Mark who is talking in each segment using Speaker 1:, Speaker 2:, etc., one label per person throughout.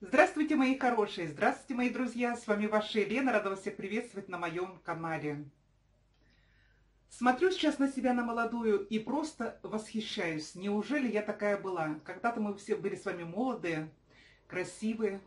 Speaker 1: Здравствуйте, мои хорошие! Здравствуйте, мои друзья! С вами ваша Елена. Рада вас всех приветствовать на моем канале. Смотрю сейчас на себя, на молодую, и просто восхищаюсь. Неужели я такая была? Когда-то мы все были с вами молодые, красивые.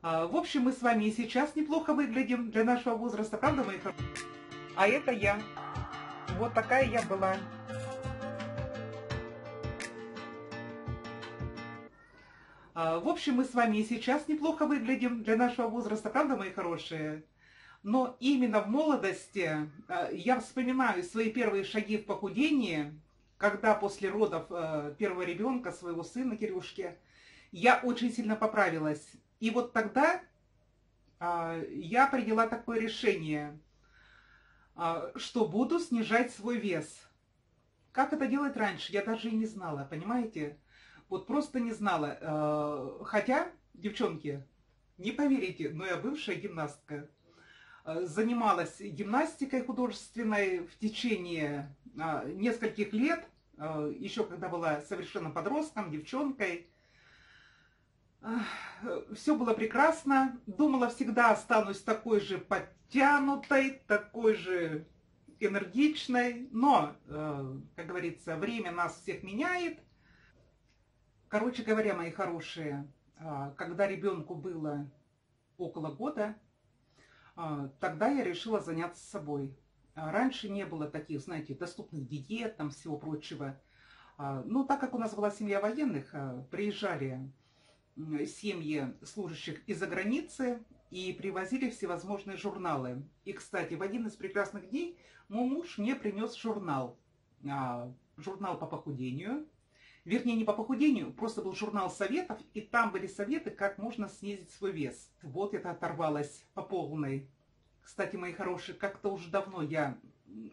Speaker 1: А, в общем, мы с вами и сейчас неплохо выглядим для нашего возраста, правда, мои хорошие? А это я. Вот такая я была. В общем, мы с вами и сейчас неплохо выглядим для нашего возраста, правда, мои хорошие? Но именно в молодости а, я вспоминаю свои первые шаги в похудении, когда после родов а, первого ребенка, своего сына Кирюшки, я очень сильно поправилась. И вот тогда я приняла такое решение, что буду снижать свой вес. Как это делать раньше, я даже и не знала, понимаете? Вот просто не знала. Э, хотя, девчонки, не поверите, но я бывшая гимнастка. Э, занималась гимнастикой художественной в течение э, нескольких лет, еще когда была совершенно подростком, девчонкой. Все было прекрасно. Думала, всегда останусь такой же подтянутой, такой же энергичной. Но, как говорится, время нас всех меняет. Короче говоря, мои хорошие, а, когда ребенку было около года, а, тогда я решила заняться собой. А, раньше не было таких, знаете, доступных диет, там всего прочего. Ну, так как у нас была семья военных, приезжали семьи служащих из-за границы и привозили всевозможные журналы. И, кстати, в один из прекрасных дней мой муж мне принес журнал. Журнал по похудению – вернее, не по похудению, просто был журнал советов, и там были советы, как можно снизить свой вес. Вот это оторвалось по полной. Кстати, мои хорошие, как-то уже давно я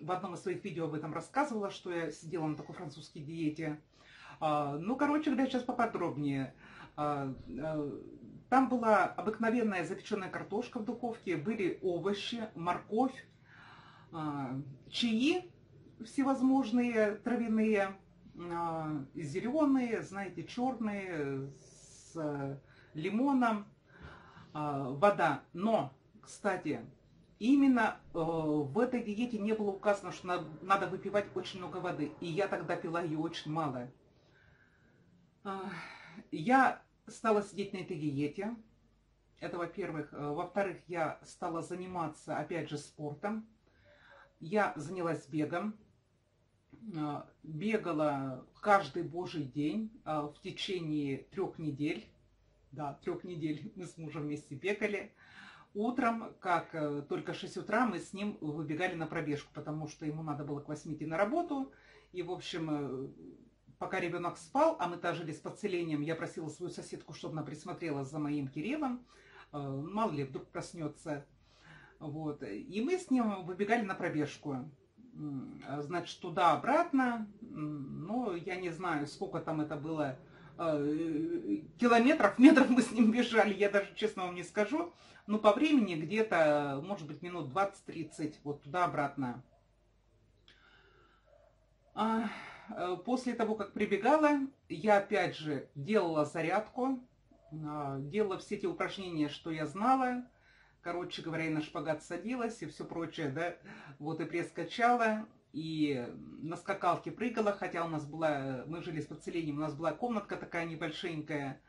Speaker 1: в одном из своих видео об этом рассказывала, что я сидела на такой французской диете. А, ну, короче говоря, сейчас поподробнее. А, а, там была обыкновенная запеченная картошка в духовке, были овощи, морковь, чаи всевозможные травяные, зеленые, знаете, черные, с э, лимоном, а, вода. Но, кстати, именно э, в этой диете не было указано, что надо выпивать очень много воды. И я тогда пила ее очень мало. А, я стала сидеть на этой диете. Это, во-первых. Э, во-вторых, я стала заниматься, опять же, спортом. Я занялась бегом. А, бегала каждый божий день а, в течение трех недель. Да, трех недель мы с мужем вместе бегали. Утром, как э, только 6 утра, мы с ним выбегали на пробежку, потому что ему надо было к 8 идти на работу. И, в общем, э, пока ребенок спал, а мы тоже жили с подселением, я просила свою соседку, чтобы она присмотрела за моим Кириллом. Э, мало ли, вдруг проснется. Вот. И мы с ним выбегали на пробежку. А, значит, туда-обратно, ну, я не знаю, сколько там это было, а, километров, метров мы с ним бежали, я даже честно вам не скажу, но по времени где-то, может быть, минут 20-30, вот туда-обратно. А, э, после того, как прибегала, я опять же делала зарядку, делала все те упражнения, что я знала, короче говоря, и на шпагат садилась, и все прочее, да, вот и пресс качала, и на скакалке прыгала, хотя у нас была, мы жили с подселением, у нас была комнатка такая небольшенькая,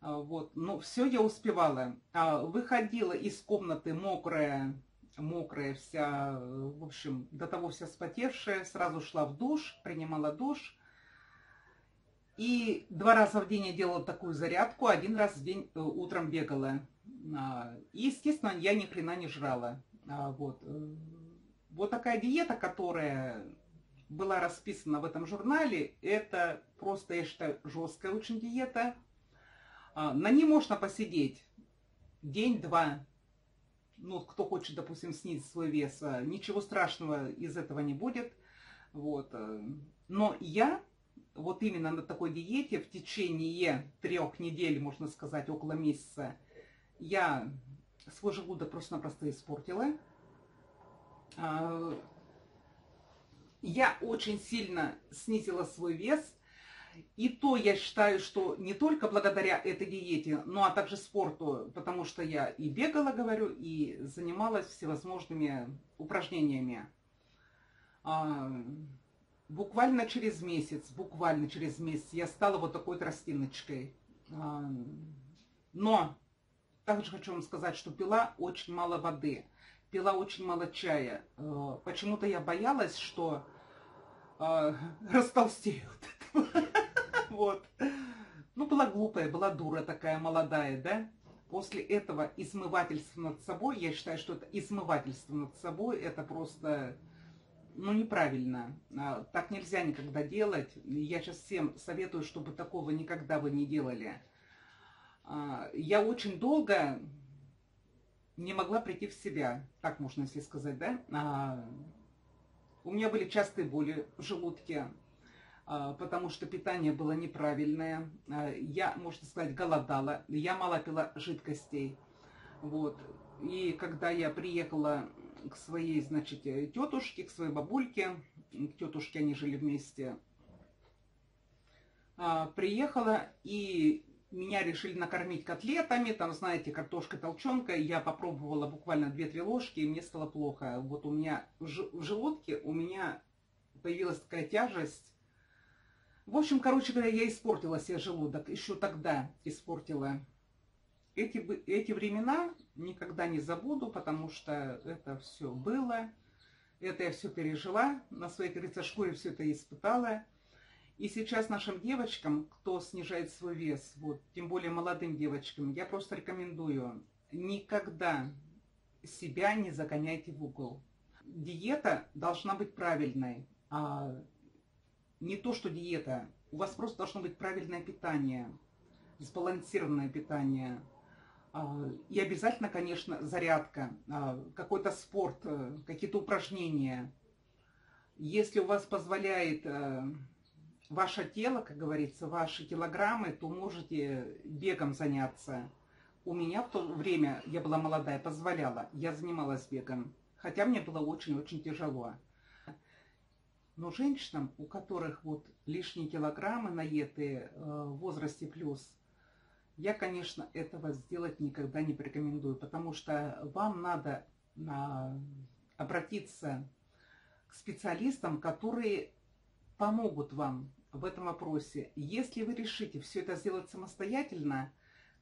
Speaker 1: а, вот, но все я успевала. А, выходила из комнаты мокрая, мокрая вся, в общем, до того вся спотевшая, сразу шла в душ, принимала душ, и два раза в день я делала такую зарядку, один раз в день э, утром бегала. А, и, естественно, я ни хрена не жрала. А, вот. Э, вот такая диета, которая была расписана в этом журнале, это просто, я считаю, жесткая очень диета. А, на ней можно посидеть день-два. Ну, кто хочет, допустим, снизить свой вес, ничего страшного из этого не будет. Вот. Э, но я вот именно на такой диете в течение трех недель, можно сказать, около месяца, я свой желудок просто-напросто испортила. А, я очень сильно снизила свой вес. И то я считаю, что не только благодаря этой диете, но а также спорту, потому что я и бегала, говорю, и занималась всевозможными упражнениями. А, буквально через месяц, буквально через месяц я стала вот такой тростиночкой. А, но также хочу вам сказать, что пила очень мало воды, пила очень мало чая. А, почему-то я боялась, что растолстею от этого. Вот. Ну, была глупая, была дура такая молодая, да? После этого измывательства над собой, я считаю, что это измывательство над собой, это просто, ну, неправильно. А, так нельзя никогда делать. Я сейчас всем советую, чтобы такого никогда вы не делали. А, я очень долго не могла прийти в себя, так можно если сказать, да? А, у меня были частые боли в желудке, а, потому что питание было неправильное. Я, можно сказать, голодала. Я мало пила жидкостей. Вот. И когда я приехала к своей, значит, тетушке, к своей бабульке, к тетушке они жили вместе, приехала и меня решили накормить котлетами, там, знаете, картошка толченка. Я попробовала буквально 2-3 ложки, и мне стало плохо. Вот у меня в желудке у меня появилась такая тяжесть, в общем, короче говоря, я испортила себе желудок. Еще тогда испортила. Эти, эти времена никогда не забуду, потому что это все было. Это я все пережила. На своей, как шкуре все это испытала. И сейчас нашим девочкам, кто снижает свой вес, вот, тем более молодым девочкам, я просто рекомендую, никогда себя не загоняйте в угол. Диета должна быть правильной. А не то, что диета. У вас просто должно быть правильное питание, сбалансированное питание. А, и обязательно, конечно, зарядка, а, какой-то спорт, э, какие-то упражнения. Если у вас позволяет э, ваше тело, как говорится, ваши килограммы, то можете бегом заняться. У меня в то время, я была молодая, позволяла, я занималась бегом. Хотя мне было очень-очень тяжело. Но женщинам, у которых вот лишние килограммы наетые э, в возрасте плюс, я, конечно, этого сделать никогда не порекомендую, потому что вам надо обратиться к специалистам, которые помогут вам в этом вопросе. Если вы решите все это сделать самостоятельно,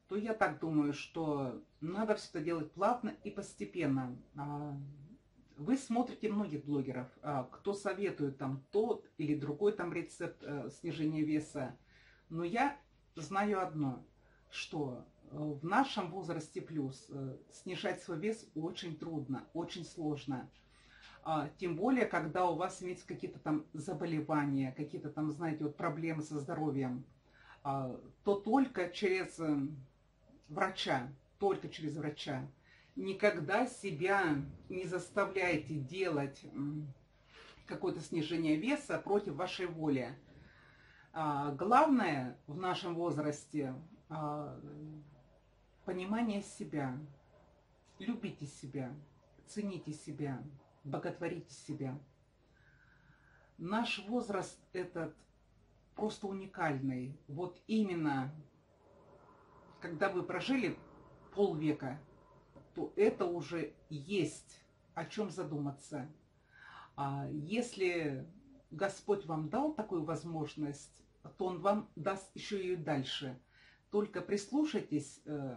Speaker 1: то я так думаю, что надо все это делать плавно и постепенно. А, вы смотрите многих блогеров, а, кто советует там тот или другой там рецепт э, снижения веса. Но я знаю одно, что э, в нашем возрасте плюс э, снижать свой вес очень трудно, очень сложно. А, тем более, когда у вас имеются какие-то там заболевания, какие-то там, знаете, вот проблемы со здоровьем, а, то только через врача, только через врача никогда себя не заставляйте делать какое-то снижение веса против вашей воли. А, главное в нашем возрасте понимание себя. Любите себя, цените себя, боготворите себя. Наш возраст этот просто уникальный. Вот именно, когда вы прожили полвека, то это уже есть о чем задуматься. А если Господь вам дал такую возможность, то Он вам даст еще и дальше. Только прислушайтесь э,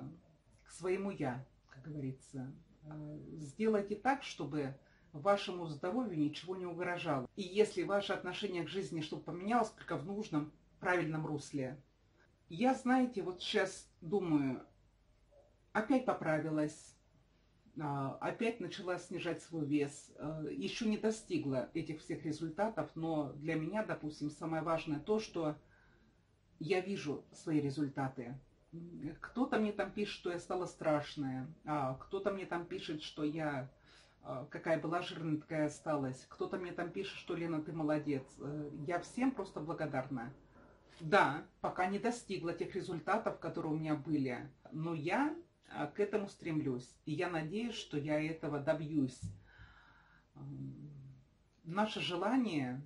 Speaker 1: к своему «я», как говорится. Э, сделайте так, чтобы вашему здоровью ничего не угрожало. И если ваше отношение к жизни чтобы поменялось, только в нужном, правильном русле. Я, знаете, вот сейчас думаю, опять поправилась, а, опять начала снижать свой вес. А, Еще не достигла этих всех результатов, но для меня, допустим, самое важное то, что я вижу свои результаты. Кто-то мне там пишет, что я стала страшная, а кто-то мне там пишет, что я какая была жирная, такая осталась. Кто-то мне там пишет, что Лена, ты молодец. Э, я всем просто благодарна. Да, пока не достигла тех результатов, которые у меня были, но я а, к этому стремлюсь. И я надеюсь, что я этого добьюсь. Наше желание,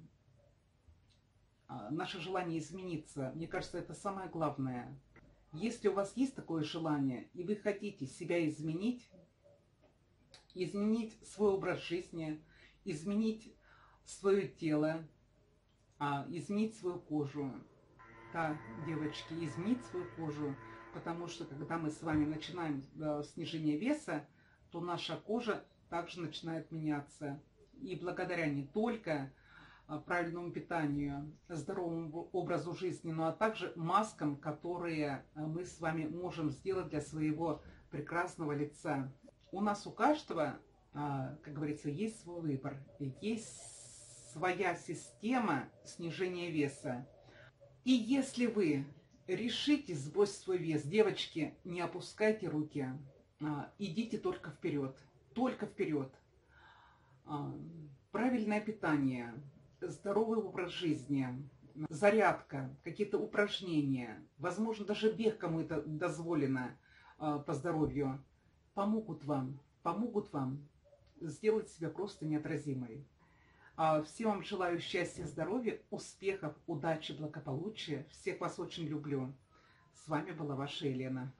Speaker 1: наше желание измениться. Мне кажется, это самое главное. Если у вас есть такое желание, и вы хотите себя изменить, изменить свой образ жизни, изменить свое тело, а, изменить свою кожу. Да, девочки, изменить свою кожу, потому что когда мы с вами начинаем снижение веса, то наша кожа также начинает меняться. И благодаря не только а, правильному питанию, здоровому образу жизни, но а также маскам, которые а, мы с вами можем сделать для своего прекрасного лица. У нас у каждого, а, как говорится, есть свой выбор, есть своя система снижения веса. И если вы решите сбросить свой вес, девочки, не опускайте руки, идите только вперед, только вперед. Правильное питание, здоровый образ жизни, зарядка, какие-то упражнения, возможно, даже бег кому это дозволено по здоровью, помогут вам, помогут вам сделать себя просто неотразимой. А всем вам желаю счастья, здоровья, успехов, удачи, благополучия. Всех вас очень люблю. С вами была ваша Елена.